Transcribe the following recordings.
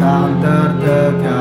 tak terdekat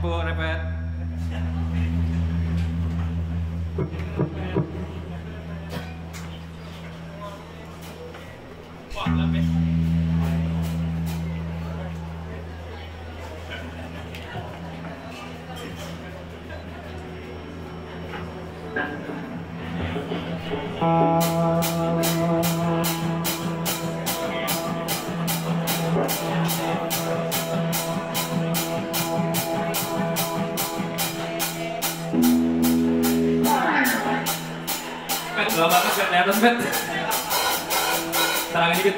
Abu Rabat.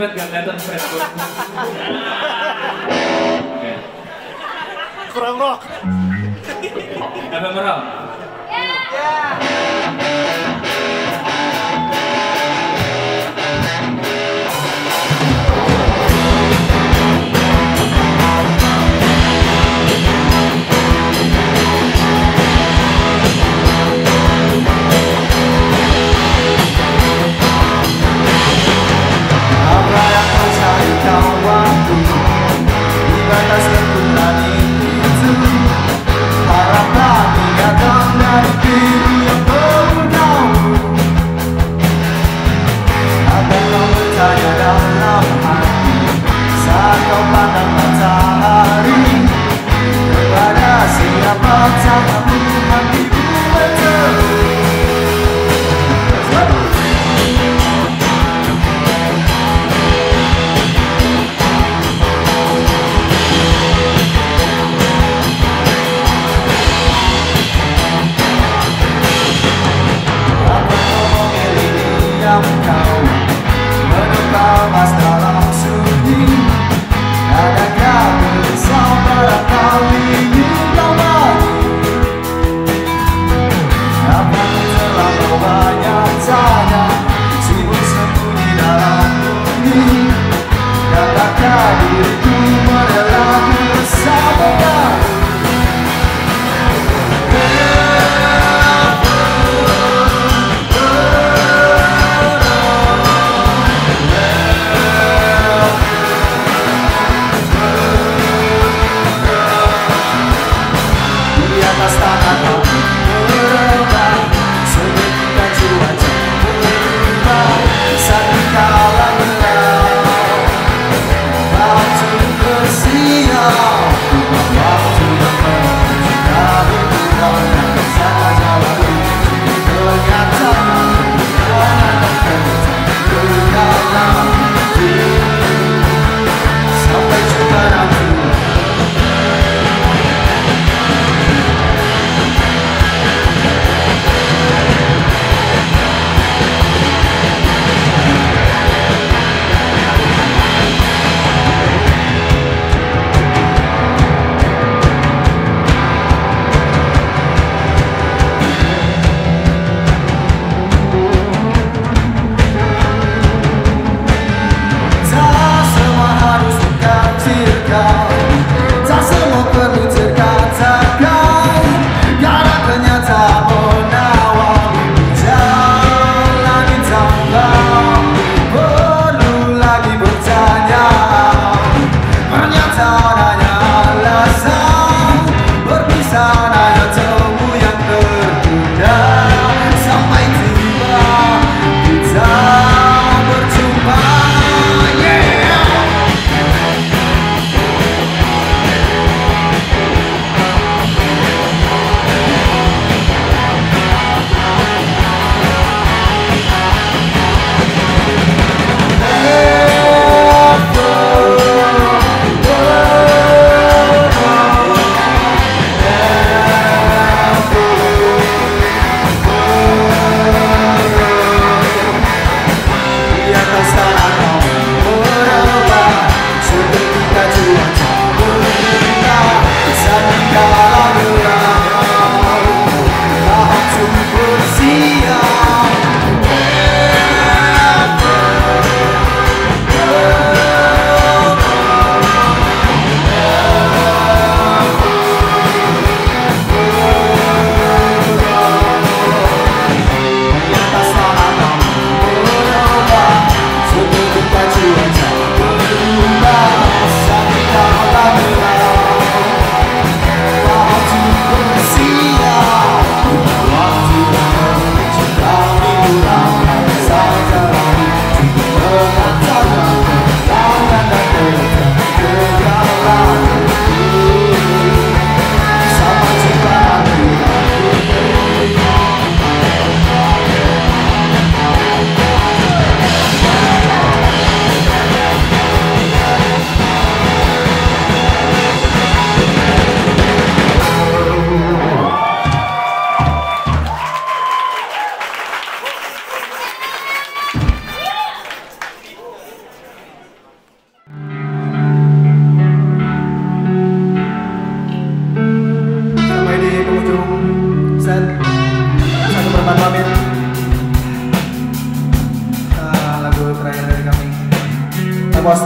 Fred gak kelihatan Fred Kurang rock. Apa merah? Ya. Yeah.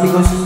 你说。